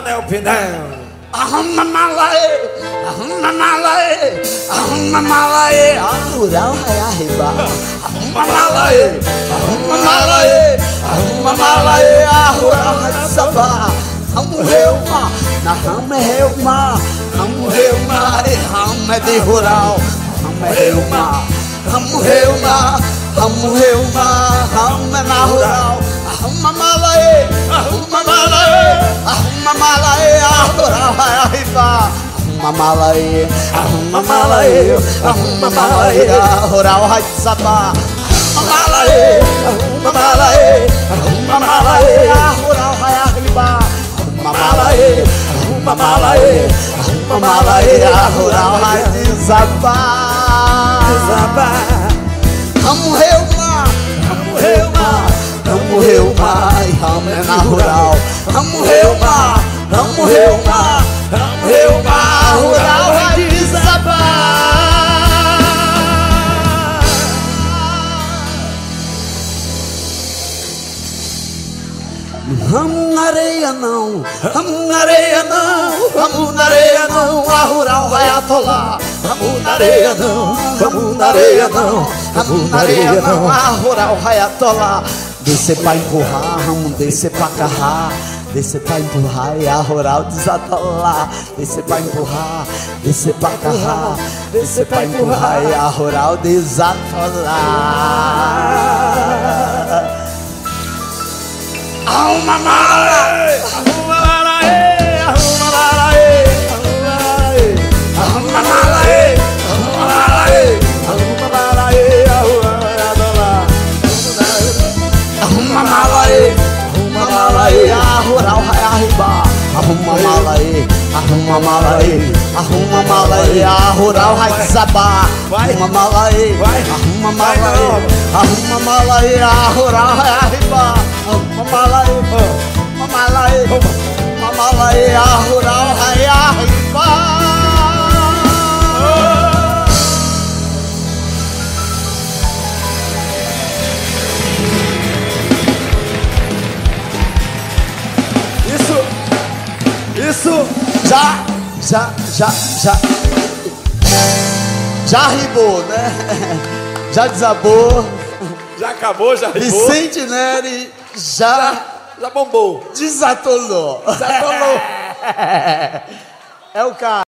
Entendeu? Arruma mala aí, arruma mala aí, arruma mala aí, a rural vai arribar. Arruma mala aí, arruma mala aí, arruma mala aí, a rural vai desabar. Ramo reuma, na rama é reuma, ramo reuma, e ramo é de rural. Ramo é reuma, ramo reuma, ramo reuma, ramo é na rural. Arruma mala aí, arruma mala aí, arruma mala aí, a rural vai arribar. Arruma mala aí, arruma mala aí, arruma mala a rural vai desabar. Arruma mala aí, arruma mala aí, arruma mala a rural vai arribar. Arruma mala aí, arruma mala aí, arruma mala a rural vai desabar. Desabar. Ramo reuma, ramo reuma, ramo reuma e ramo é na rural. Reuma, ramo reuma, ramo reuma, a rural vai desabar. Ramo na areia não, ramo na areia não, ramo na areia não, a rural vai atolar. Ramo na areia não, ramo na areia não, ramo na areia não, a rural vai atolar. Descer pra empurrar, ramo descer pra carrar. Descer pra empurrar e a rural desatolar. Descer pra empurrar, descer pra carrar. Descer pra empurrar e a rural desatolar. Alma mala, Arruma mala aí, arruma mala aí, arruma mala aí, a rural vai desabar. Vai. Arruma mala aí, arruma Vai mala aí, arruma mala aí, a rural vai arribar. Arruma mala aí, Isso. Já, já, já, já. Já ribou, né? Já desabou. Já acabou, já rimou. Vicente Neri já Já bombou. desatolou. Desatolou. É o cara.